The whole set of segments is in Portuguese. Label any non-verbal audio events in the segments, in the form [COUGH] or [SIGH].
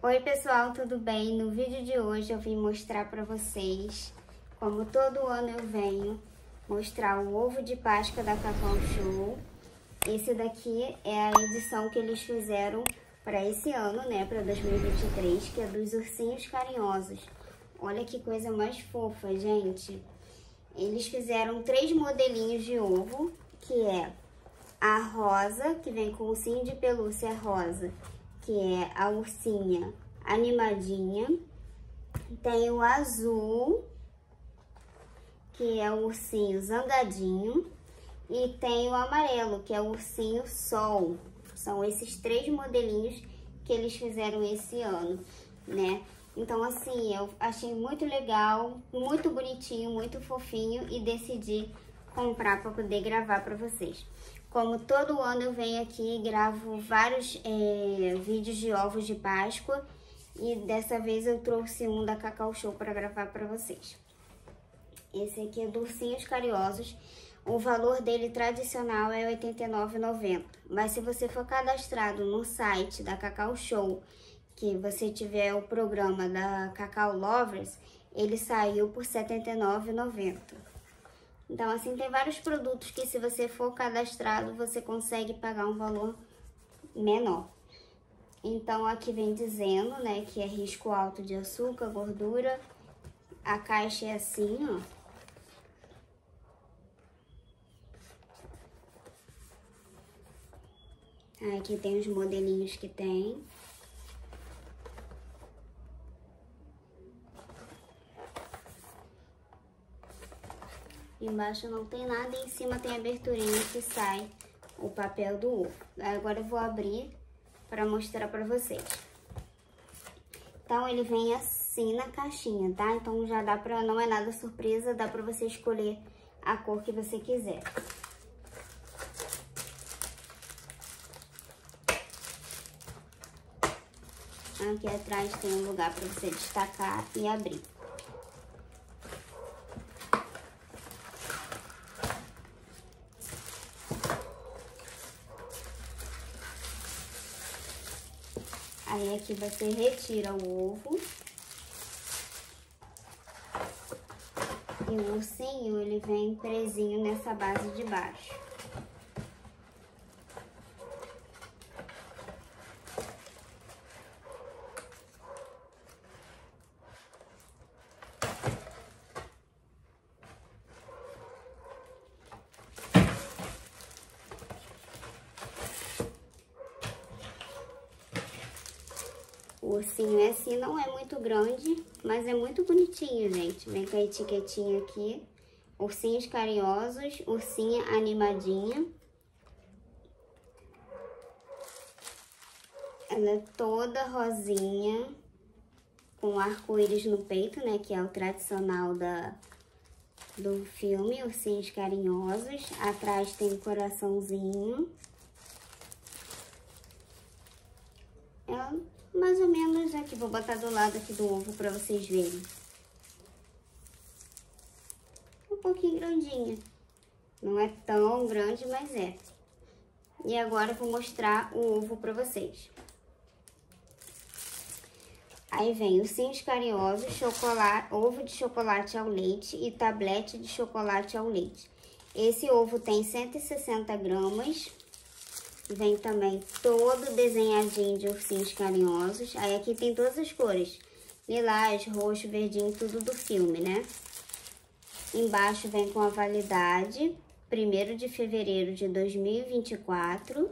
Oi pessoal, tudo bem? No vídeo de hoje eu vim mostrar para vocês, como todo ano eu venho, mostrar o ovo de Páscoa da Cacau Show. Esse daqui é a edição que eles fizeram para esse ano, né, para 2023, que é dos ursinhos carinhosos. Olha que coisa mais fofa, gente. Eles fizeram três modelinhos de ovo, que é a rosa, que vem com o ursinho de pelúcia rosa, que é a ursinha animadinha. Tem o azul, que é o ursinho zangadinho. E tem o amarelo, que é o ursinho sol. São esses três modelinhos que eles fizeram esse ano, né? Então, assim, eu achei muito legal, muito bonitinho, muito fofinho e decidi comprar para poder gravar para vocês. Como todo ano eu venho aqui e gravo vários é, vídeos de ovos de Páscoa e dessa vez eu trouxe um da Cacau Show para gravar para vocês. Esse aqui é do Cariosos. O valor dele tradicional é R$ 89,90. Mas se você for cadastrado no site da Cacau Show, que você tiver o programa da Cacau Lovers, ele saiu por R$ 79,90. Então, assim, tem vários produtos que se você for cadastrado, você consegue pagar um valor menor. Então, aqui vem dizendo, né, que é risco alto de açúcar, gordura. A caixa é assim, ó. Aqui tem os modelinhos que tem. Embaixo não tem nada e em cima tem aberturinha que sai o papel do ovo. Agora eu vou abrir para mostrar para vocês. Então ele vem assim na caixinha, tá? Então já dá para, não é nada surpresa, dá para você escolher a cor que você quiser. Aqui atrás tem um lugar para você destacar e abrir. Aí aqui você retira o ovo. E o ursinho, ele vem presinho nessa base de baixo. O ursinho é assim, não é muito grande, mas é muito bonitinho, gente. Vem com a etiquetinha aqui. Ursinhos carinhosos, ursinha animadinha. Ela é toda rosinha, com arco-íris no peito, né? Que é o tradicional da, do filme, Ursinhos Carinhosos. Atrás tem um coraçãozinho. Ela mais ou menos aqui, vou botar do lado aqui do ovo para vocês verem. Um pouquinho grandinha. Não é tão grande, mas é. E agora eu vou mostrar o ovo para vocês. Aí vem ursinhos carinhosos, chocolate, ovo de chocolate ao leite e tablete de chocolate ao leite. Esse ovo tem 160 gramas. Vem também todo desenhadinho de ursinhos carinhosos. Aí aqui tem todas as cores. Lilás, roxo, verdinho, tudo do filme, né? Embaixo vem com a validade, 1 de fevereiro de 2024.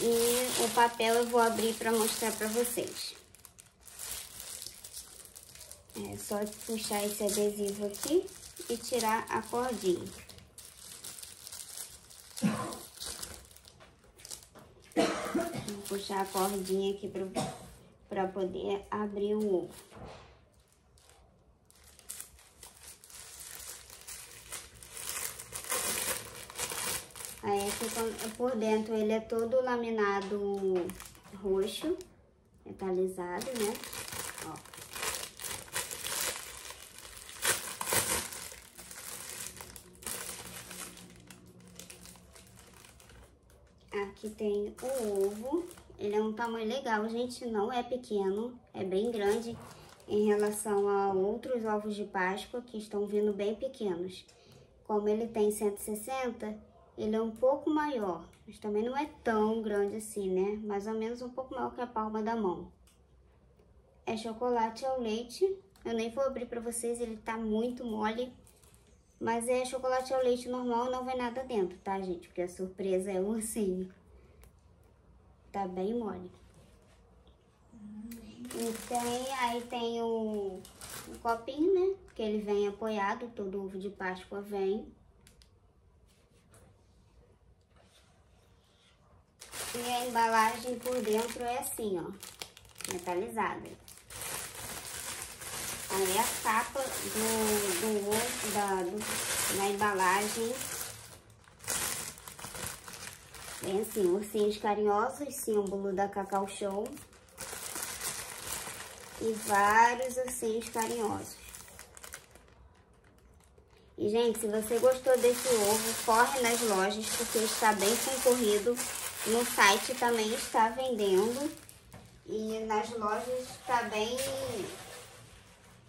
E o papel eu vou abrir para mostrar para vocês. É só puxar esse adesivo aqui e tirar a cordinha. Vou puxar a cordinha aqui para poder abrir o ovo. Aí aqui por dentro ele é todo laminado roxo, metalizado, né? Ó. Aqui tem o ovo. Ele é um tamanho legal, gente, não é pequeno, é bem grande em relação a outros ovos de Páscoa que estão vindo bem pequenos. Como ele tem 160, ele é um pouco maior, mas também não é tão grande assim, né? Mais ou menos um pouco maior que a palma da mão. É chocolate ao leite. Eu nem vou abrir pra vocês, ele tá muito mole. Mas é chocolate ao leite normal, não vem nada dentro, tá, gente? Porque a surpresa é o ursinho. Tá bem mole. E tem, aí tem o, o copinho, né? Que ele vem apoiado, todo ovo de Páscoa vem. E a embalagem por dentro é assim, ó, metalizada. Aí a capa do, do ovo, da, do, na embalagem, vem assim, ursinhos carinhosos, símbolo da Cacau Show e vários ursinhos carinhosos. E, gente, se você gostou desse ovo, corre nas lojas, porque está bem concorrido. No site também está vendendo. E nas lojas está bem,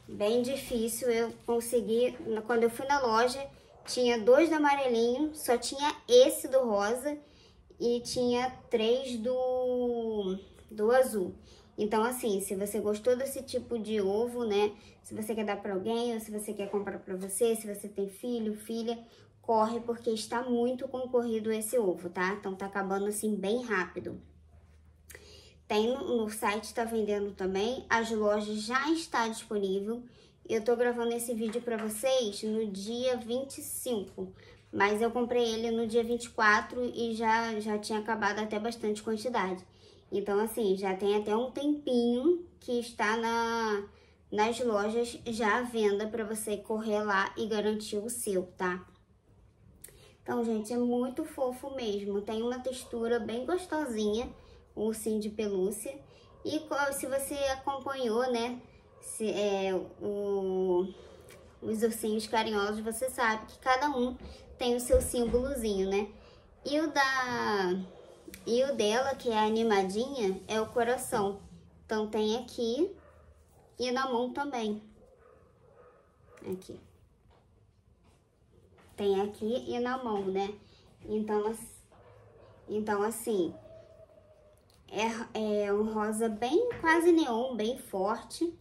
bem difícil eu conseguir. Quando eu fui na loja, tinha dois do amarelinho, só tinha esse do rosa e tinha três do, do azul. Então, assim, se você gostou desse tipo de ovo, né? Se você quer dar para alguém ou se você quer comprar para você, se você tem filho, filha, corre porque está muito concorrido esse ovo, tá? Então, tá acabando assim bem rápido. Tem no, site, tá vendendo também. As lojas já está disponível. Eu tô gravando esse vídeo para vocês no dia 25, mas eu comprei ele no dia 24 e já, já tinha acabado até bastante quantidade. Então, assim, já tem até um tempinho que está na, nas lojas já à venda para você correr lá e garantir o seu, tá? Então, gente, é muito fofo mesmo. Tem uma textura bem gostosinha, o ursinho de pelúcia. E se você acompanhou, né, se, é, o, os ursinhos carinhosos, você sabe que cada um tem o seu símbolozinho, né? E o da e o dela, que é animadinha, é o coração. Então tem aqui e na mão também. Aqui. Tem aqui e na mão, né? Então, então assim, é, é um rosa bem quase neon, bem forte.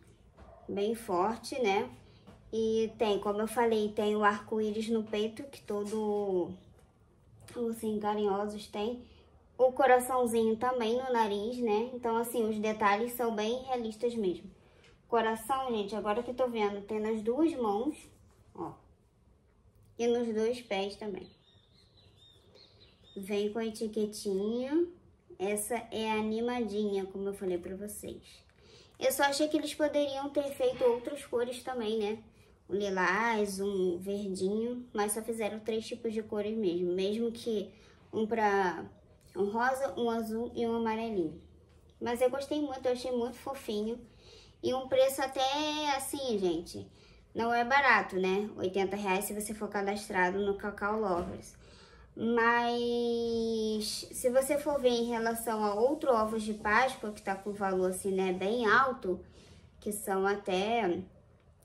Bem forte, né? E tem, como eu falei, tem o arco-íris no peito, que todo assim, carinhosos tem o coraçãozinho também no nariz, né? Então, assim, os detalhes são bem realistas mesmo. Coração, gente, agora que eu tô vendo, tem nas duas mãos, ó. E nos dois pés também. Vem com a etiquetinha. Essa é animadinha, como eu falei pra vocês. Eu só achei que eles poderiam ter feito outras cores também, né? Um lilás, um verdinho, mas só fizeram três tipos de cores mesmo. Mesmo que um pra um rosa, um azul e um amarelinho. Mas eu gostei muito, eu achei muito fofinho. E um preço até assim, gente, não é barato, né? 80 reais se você for cadastrado no Cacau Lovers. Mas se você for ver em relação a outro ovos de Páscoa, que tá com valor assim, né, bem alto, que são até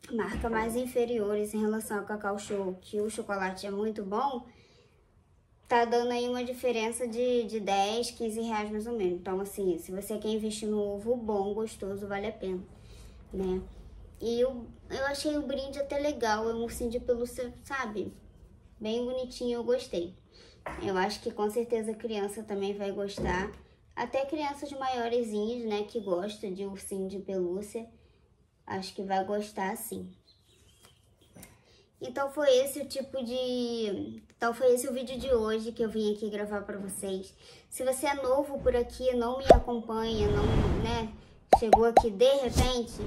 marca mais inferiores em relação ao Cacau Show, que o chocolate é muito bom, tá dando aí uma diferença de, de 10, 15 reais mais ou menos. Então, assim, se você quer investir no ovo bom, gostoso, vale a pena, né? E eu, eu achei o brinde até legal, é um ursinho de pelúcia, sabe? Bem bonitinho, eu gostei. Eu acho que com certeza a criança também vai gostar. Até crianças maiorzinhas, né, que gostam de ursinho de pelúcia, acho que vai gostar sim. Então foi esse o tipo de... Então foi esse o vídeo de hoje que eu vim aqui gravar para vocês. Se você é novo por aqui, não me acompanha, não, né, chegou aqui de repente,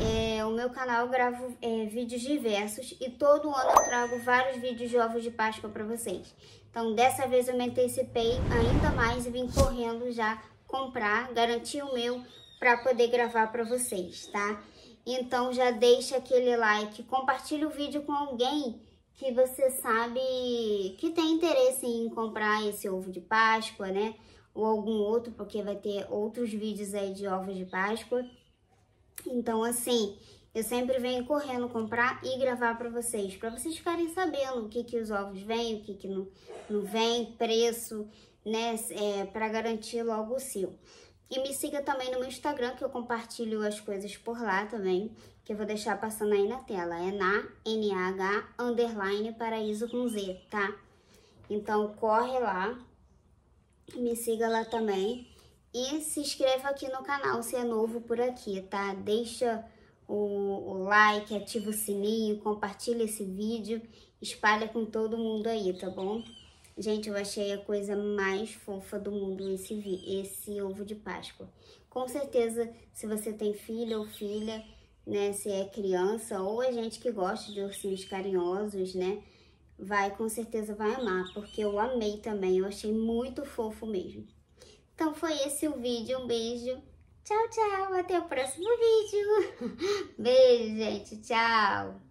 é, o meu canal eu gravo é, vídeos diversos e todo ano eu trago vários vídeos de ovos de Páscoa para vocês. Então dessa vez eu me antecipei ainda mais e vim correndo já comprar, garantir o meu para poder gravar para vocês, tá? Então já deixa aquele like, compartilha o vídeo com alguém que você sabe que tem interesse em comprar esse ovo de Páscoa, né? Ou algum outro, porque vai ter outros vídeos aí de ovos de Páscoa. Então, assim, eu sempre venho correndo comprar e gravar para vocês, para vocês ficarem sabendo o que que os ovos vêm, o que que não, não vem, preço, né, é, para garantir logo o seu. E me siga também no meu Instagram, que eu compartilho as coisas por lá também, que eu vou deixar passando aí na tela. É na NH underline paraíso com Z, tá? Então corre lá, me siga lá também e se inscreva aqui no canal se é novo por aqui, tá? Deixa o, o like, ativa o sininho, compartilha esse vídeo, espalha com todo mundo aí, tá bom? Gente, eu achei a coisa mais fofa do mundo esse, esse ovo de Páscoa. Com certeza, se você tem filho ou filha, né, se é criança ou a gente que gosta de ursinhos carinhosos, né, vai, com certeza vai amar, porque eu amei também, eu achei muito fofo mesmo. Então foi esse o vídeo, um beijo, tchau, tchau, até o próximo vídeo. [LAUGHS] Beijo, gente, tchau.